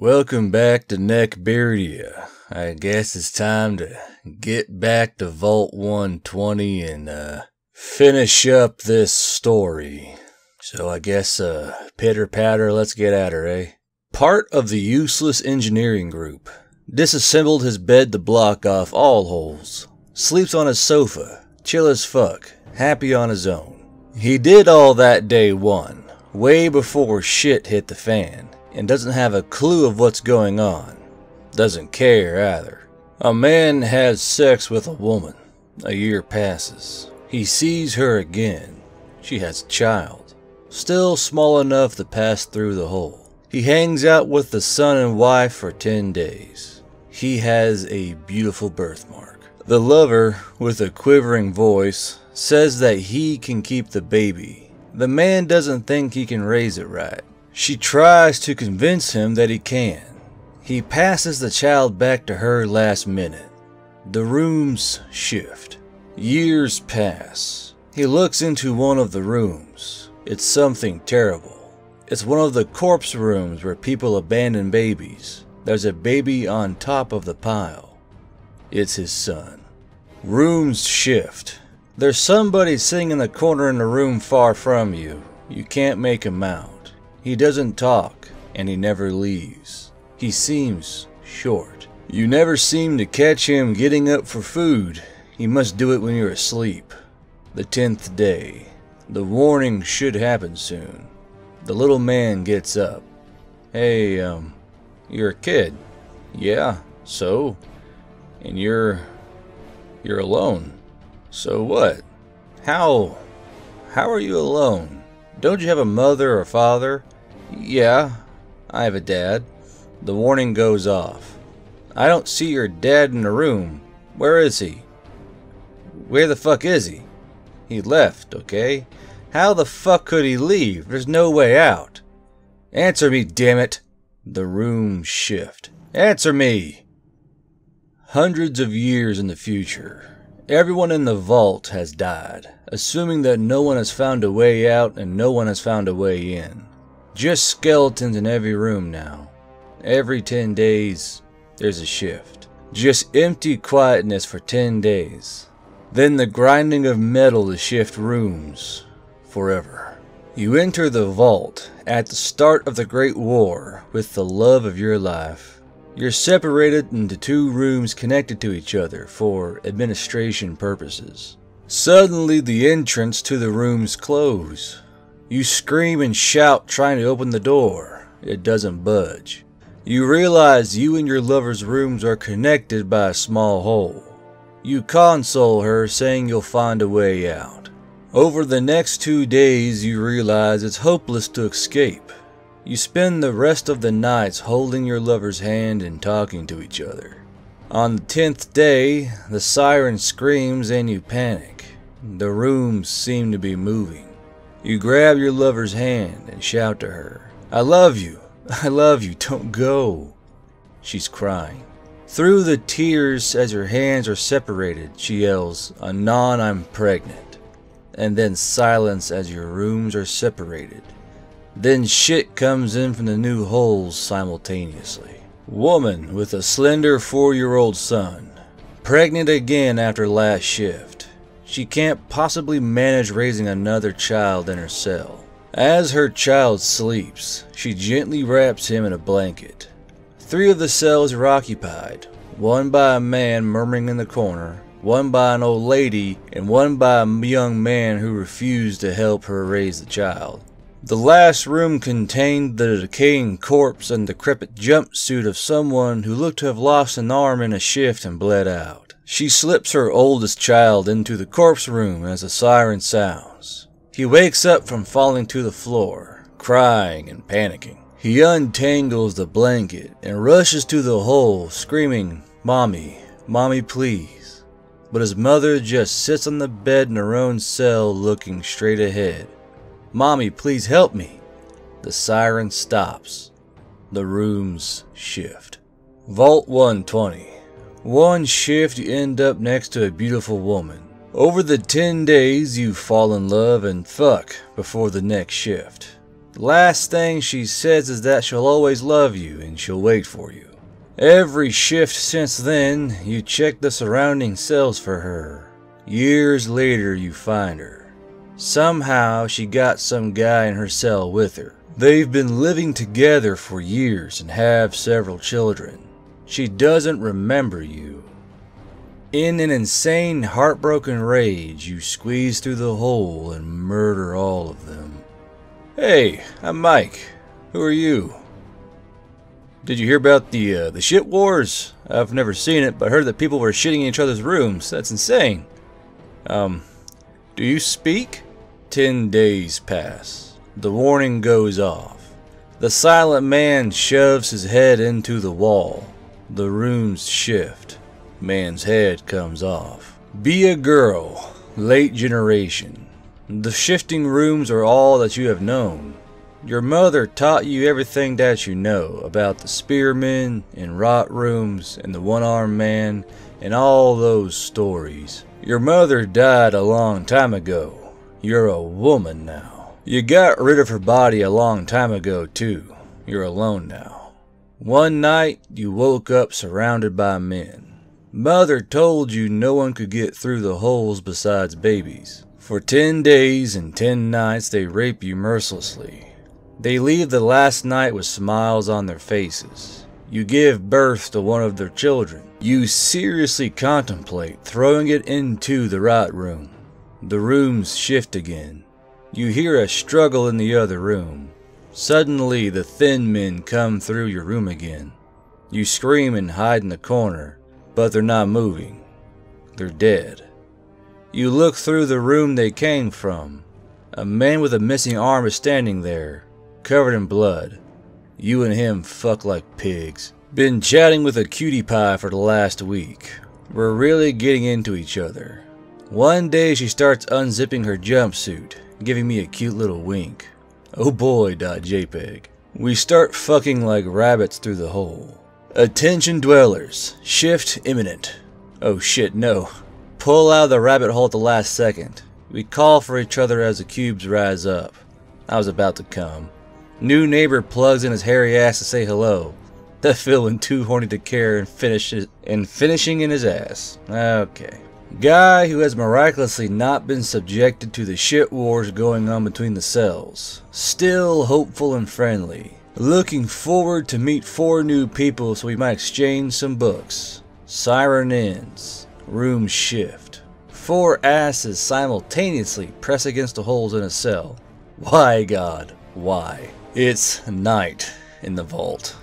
Welcome back to Neckbeardia. I guess it's time to get back to Vault 120 and uh, finish up this story. So I guess uh, pitter patter, let's get at her, eh? Part of the useless engineering group disassembled his bed to block off all holes. Sleeps on his sofa, chill as fuck, happy on his own. He did all that day one, way before shit hit the fan and doesn't have a clue of what's going on. Doesn't care either. A man has sex with a woman. A year passes. He sees her again. She has a child. Still small enough to pass through the hole. He hangs out with the son and wife for 10 days. He has a beautiful birthmark. The lover, with a quivering voice, says that he can keep the baby. The man doesn't think he can raise it right. She tries to convince him that he can. He passes the child back to her last minute. The rooms shift. Years pass. He looks into one of the rooms. It's something terrible. It's one of the corpse rooms where people abandon babies. There's a baby on top of the pile. It's his son. Rooms shift. There's somebody sitting in the corner in the room far from you. You can't make him out. He doesn't talk, and he never leaves. He seems short. You never seem to catch him getting up for food. He must do it when you're asleep. The tenth day. The warning should happen soon. The little man gets up. Hey, um, you're a kid. Yeah, so? And you're. you're alone. So what? How. how are you alone? Don't you have a mother or father? Yeah, I have a dad. The warning goes off. I don't see your dad in the room. Where is he? Where the fuck is he? He left, okay? How the fuck could he leave? There's no way out. Answer me, damn it! The room shift. Answer me! Hundreds of years in the future, everyone in the vault has died, assuming that no one has found a way out and no one has found a way in. Just skeletons in every room now. Every 10 days, there's a shift. Just empty quietness for 10 days. Then the grinding of metal to shift rooms forever. You enter the vault at the start of the Great War with the love of your life. You're separated into two rooms connected to each other for administration purposes. Suddenly, the entrance to the rooms close. You scream and shout trying to open the door. It doesn't budge. You realize you and your lover's rooms are connected by a small hole. You console her saying you'll find a way out. Over the next two days you realize it's hopeless to escape. You spend the rest of the nights holding your lover's hand and talking to each other. On the tenth day, the siren screams and you panic. The rooms seem to be moving. You grab your lover's hand and shout to her, I love you, I love you, don't go. She's crying. Through the tears as her hands are separated, she yells, Anon, I'm pregnant. And then silence as your rooms are separated. Then shit comes in from the new holes simultaneously. Woman with a slender four year old son. Pregnant again after last shift. She can't possibly manage raising another child in her cell. As her child sleeps, she gently wraps him in a blanket. Three of the cells are occupied, one by a man murmuring in the corner, one by an old lady, and one by a young man who refused to help her raise the child. The last room contained the decaying corpse and decrepit jumpsuit of someone who looked to have lost an arm in a shift and bled out. She slips her oldest child into the corpse room as a siren sounds. He wakes up from falling to the floor, crying and panicking. He untangles the blanket and rushes to the hole, screaming, Mommy, Mommy, please. But his mother just sits on the bed in her own cell looking straight ahead. Mommy, please help me. The siren stops. The rooms shift. Vault 120. One shift, you end up next to a beautiful woman. Over the 10 days, you fall in love and fuck before the next shift. The last thing she says is that she'll always love you and she'll wait for you. Every shift since then, you check the surrounding cells for her. Years later, you find her. Somehow, she got some guy in her cell with her. They've been living together for years and have several children. She doesn't remember you. In an insane, heartbroken rage, you squeeze through the hole and murder all of them. Hey, I'm Mike. Who are you? Did you hear about the uh, the shit wars? I've never seen it, but heard that people were shitting in each other's rooms. That's insane. Um, do you speak? Ten days pass. The warning goes off. The silent man shoves his head into the wall. The runes shift. Man's head comes off. Be a girl. Late generation. The shifting rooms are all that you have known. Your mother taught you everything that you know about the spearmen and rot rooms and the one-armed man and all those stories. Your mother died a long time ago. You're a woman now. You got rid of her body a long time ago too. You're alone now. One night you woke up surrounded by men. Mother told you no one could get through the holes besides babies. For ten days and ten nights they rape you mercilessly. They leave the last night with smiles on their faces. You give birth to one of their children. You seriously contemplate throwing it into the right room. The rooms shift again. You hear a struggle in the other room. Suddenly, the thin men come through your room again. You scream and hide in the corner, but they're not moving. They're dead. You look through the room they came from. A man with a missing arm is standing there covered in blood. You and him fuck like pigs. Been chatting with a cutie pie for the last week. We're really getting into each other. One day she starts unzipping her jumpsuit, giving me a cute little wink. Oh boy, .jpg. We start fucking like rabbits through the hole. Attention dwellers, shift imminent. Oh shit, no. Pull out of the rabbit hole at the last second. We call for each other as the cubes rise up. I was about to come. New neighbor plugs in his hairy ass to say hello. That feeling too horny to care and finishes and finishing in his ass. Okay. Guy who has miraculously not been subjected to the shit wars going on between the cells. Still hopeful and friendly. Looking forward to meet four new people so we might exchange some books. Siren ends. Room shift. Four asses simultaneously press against the holes in a cell. Why, God? Why? It's night in the vault.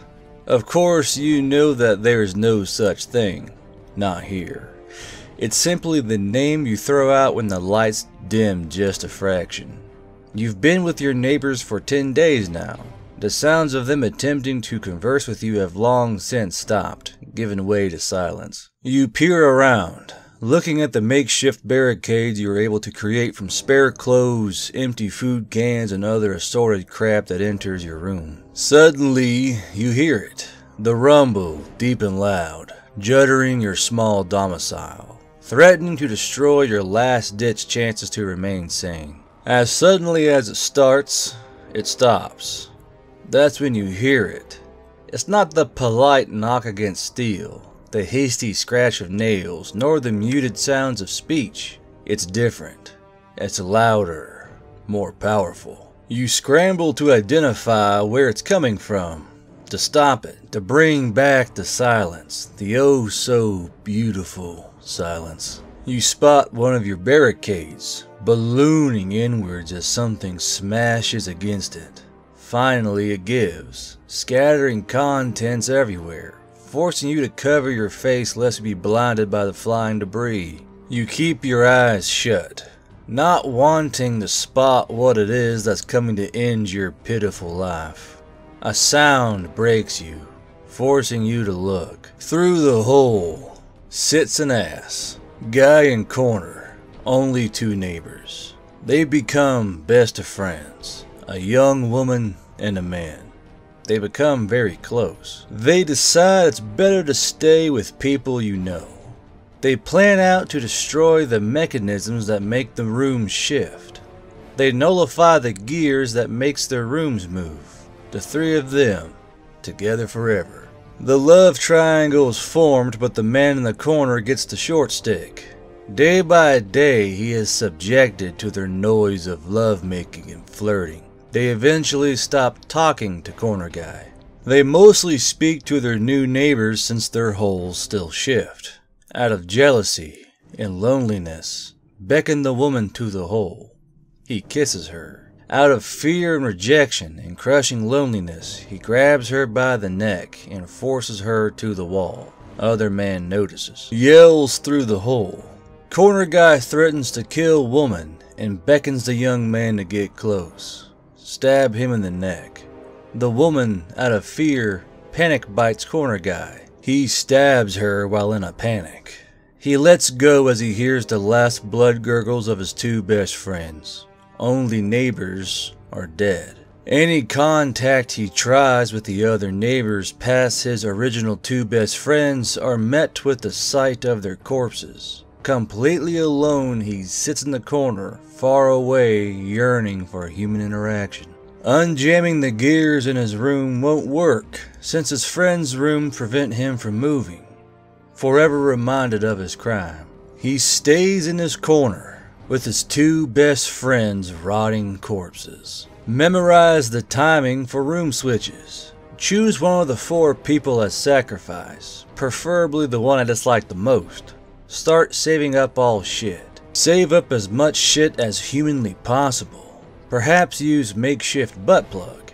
Of course, you know that there is no such thing. Not here. It's simply the name you throw out when the lights dim just a fraction. You've been with your neighbors for 10 days now. The sounds of them attempting to converse with you have long since stopped, given way to silence. You peer around, Looking at the makeshift barricades you were able to create from spare clothes, empty food cans, and other assorted crap that enters your room. Suddenly, you hear it. The rumble, deep and loud, juddering your small domicile, threatening to destroy your last-ditch chances to remain sane. As suddenly as it starts, it stops. That's when you hear it. It's not the polite knock against steel the hasty scratch of nails, nor the muted sounds of speech. It's different. It's louder, more powerful. You scramble to identify where it's coming from, to stop it, to bring back the silence, the oh so beautiful silence. You spot one of your barricades, ballooning inwards as something smashes against it. Finally it gives, scattering contents everywhere, forcing you to cover your face lest you be blinded by the flying debris. You keep your eyes shut, not wanting to spot what it is that's coming to end your pitiful life. A sound breaks you, forcing you to look. Through the hole sits an ass, guy in corner, only two neighbors. They become best of friends, a young woman and a man. They become very close. They decide it's better to stay with people you know. They plan out to destroy the mechanisms that make the room shift. They nullify the gears that makes their rooms move. The three of them, together forever. The love triangle is formed, but the man in the corner gets the short stick. Day by day, he is subjected to their noise of lovemaking and flirting. They eventually stop talking to Corner Guy. They mostly speak to their new neighbors since their holes still shift. Out of jealousy and loneliness, beckon the woman to the hole. He kisses her. Out of fear and rejection and crushing loneliness, he grabs her by the neck and forces her to the wall. Other man notices. Yells through the hole. Corner guy threatens to kill woman and beckons the young man to get close. Stab him in the neck. The woman, out of fear, panic bites corner guy. He stabs her while in a panic. He lets go as he hears the last blood gurgles of his two best friends. Only neighbors are dead. Any contact he tries with the other neighbors past his original two best friends are met with the sight of their corpses. Completely alone, he sits in the corner, far away, yearning for human interaction. Unjamming the gears in his room won't work, since his friend's room prevent him from moving. Forever reminded of his crime, he stays in his corner, with his two best friends' rotting corpses. Memorize the timing for room switches. Choose one of the four people as sacrifice, preferably the one I dislike the most. Start saving up all shit. Save up as much shit as humanly possible. Perhaps use makeshift butt plug.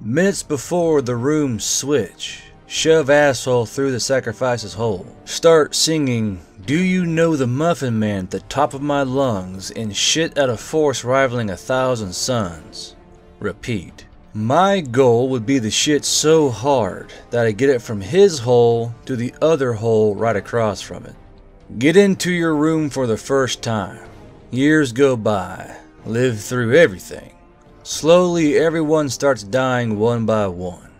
Minutes before the room switch, shove asshole through the sacrifice's hole. Start singing do you know the Muffin Man at the top of my lungs and shit at a force rivaling a thousand suns? Repeat. My goal would be the shit so hard that I get it from his hole to the other hole right across from it. Get into your room for the first time. Years go by. Live through everything. Slowly everyone starts dying one by one.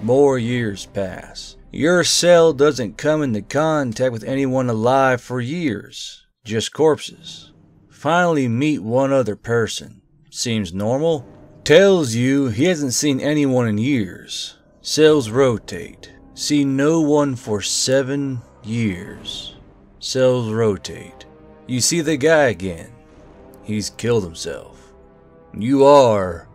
More years pass. Your cell doesn't come into contact with anyone alive for years, just corpses. Finally meet one other person. Seems normal. Tells you he hasn't seen anyone in years. Cells rotate. See no one for seven years. Cells rotate. You see the guy again. He's killed himself. You are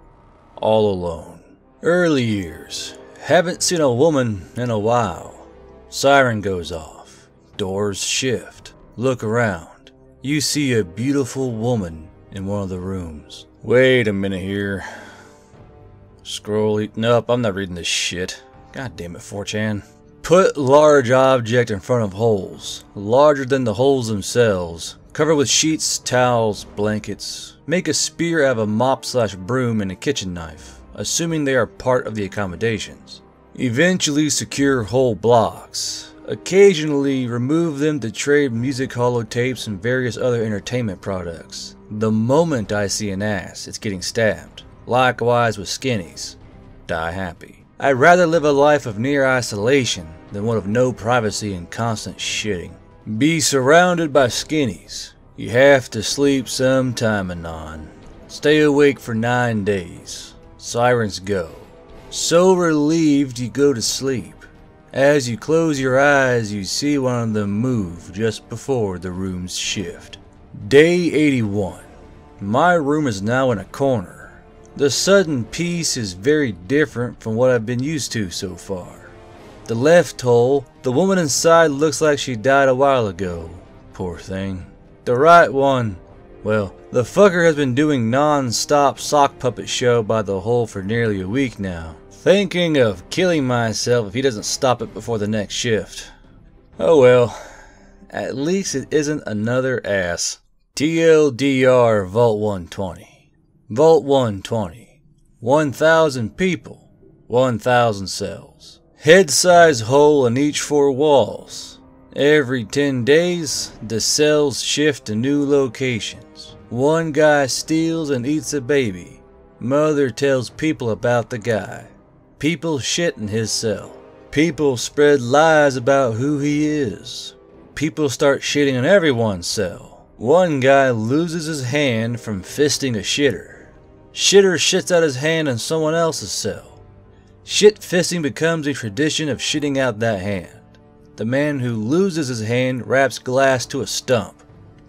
all alone. Early years. Haven't seen a woman in a while. Siren goes off. Doors shift. Look around. You see a beautiful woman in one of the rooms. Wait a minute here. Scroll. Nope, I'm not reading this shit. God damn it, 4chan. Put large object in front of holes, larger than the holes themselves. Cover with sheets, towels, blankets. Make a spear out of a mop slash broom and a kitchen knife assuming they are part of the accommodations. Eventually secure whole blocks. Occasionally remove them to trade music holotapes and various other entertainment products. The moment I see an ass, it's getting stabbed. Likewise with skinnies. Die happy. I'd rather live a life of near isolation than one of no privacy and constant shitting. Be surrounded by skinnies. You have to sleep some time anon. Stay awake for nine days. Sirens go. So relieved you go to sleep. As you close your eyes, you see one of them move just before the rooms shift. Day 81. My room is now in a corner. The sudden peace is very different from what I've been used to so far. The left hole, the woman inside looks like she died a while ago. Poor thing. The right one, well, the fucker has been doing non-stop sock puppet show by the hole for nearly a week now. Thinking of killing myself if he doesn't stop it before the next shift. Oh well, at least it isn't another ass. TLDR Vault 120. Vault 120. 1,000 people. 1,000 cells. Head size hole in each four walls. Every 10 days, the cells shift to new locations. One guy steals and eats a baby. Mother tells people about the guy. People shit in his cell. People spread lies about who he is. People start shitting in everyone's cell. One guy loses his hand from fisting a shitter. Shitter shits out his hand in someone else's cell. Shit fisting becomes a tradition of shitting out that hand. The man who loses his hand wraps glass to a stump.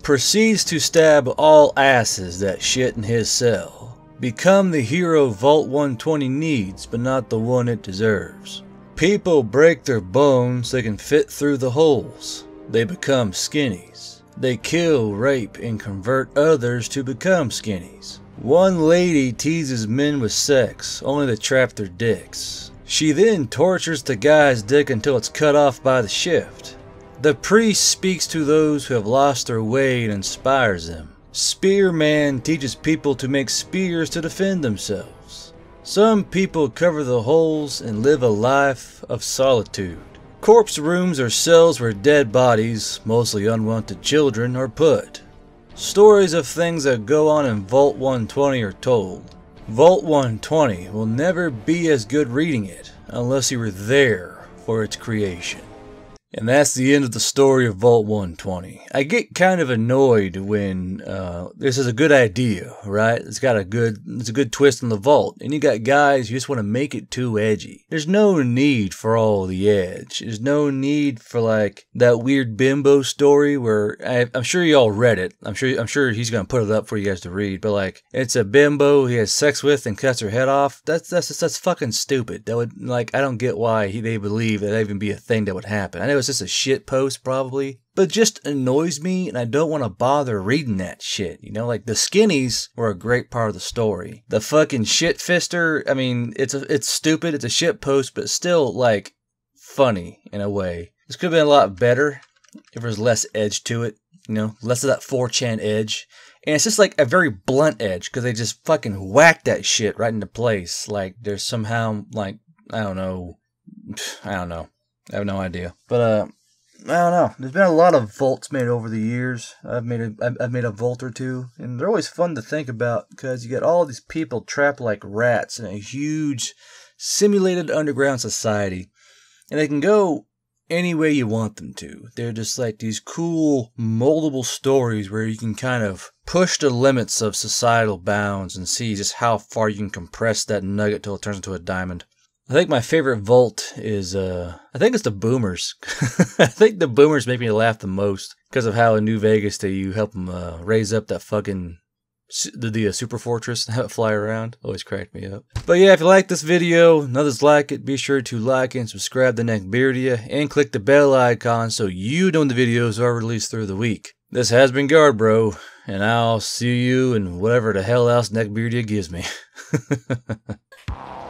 Proceeds to stab all asses that shit in his cell. Become the hero Vault 120 needs, but not the one it deserves. People break their bones so they can fit through the holes. They become skinnies. They kill, rape, and convert others to become skinnies. One lady teases men with sex, only to trap their dicks. She then tortures the guy's dick until it's cut off by the shift. The priest speaks to those who have lost their way and inspires them. Spearman teaches people to make spears to defend themselves. Some people cover the holes and live a life of solitude. Corpse rooms are cells where dead bodies, mostly unwanted children, are put. Stories of things that go on in Vault 120 are told. Vault 120 will never be as good reading it unless you were there for its creation. And that's the end of the story of Vault 120. I get kind of annoyed when uh, this is a good idea, right? It's got a good, it's a good twist on the vault, and you got guys who just want to make it too edgy. There's no need for all the edge. There's no need for like that weird bimbo story where I, I'm sure you all read it. I'm sure, I'm sure he's gonna put it up for you guys to read. But like, it's a bimbo he has sex with and cuts her head off. That's that's that's fucking stupid. That would like I don't get why he, they believe that, that even be a thing that would happen. I know it's a shit post probably, but just annoys me and I don't want to bother reading that shit. You know, like the skinnies were a great part of the story. The fucking shit fister, I mean, it's a, it's stupid, it's a shit post, but still like funny in a way. This could have been a lot better if there was less edge to it, you know, less of that 4chan edge. And it's just like a very blunt edge because they just fucking whack that shit right into place. Like there's somehow like I don't know, I don't know, I have no idea. But uh, I don't know. There's been a lot of vaults made over the years. I've made a I've made a vault or two, and they're always fun to think about because you get all these people trapped like rats in a huge simulated underground society, and they can go any way you want them to. They're just like these cool, moldable stories where you can kind of push the limits of societal bounds and see just how far you can compress that nugget till it turns into a diamond. I think my favorite vault is uh I think it's the boomers. I think the boomers make me laugh the most because of how in New Vegas they you help them uh, raise up that fucking the, the uh, super fortress and have it fly around. Always cracked me up. But yeah, if you like this video and others like it, be sure to like and subscribe to Neckbeardia and click the bell icon so you know when the videos are released through the week. This has been Guard Bro, and I'll see you in whatever the hell else Neckbeardia gives me.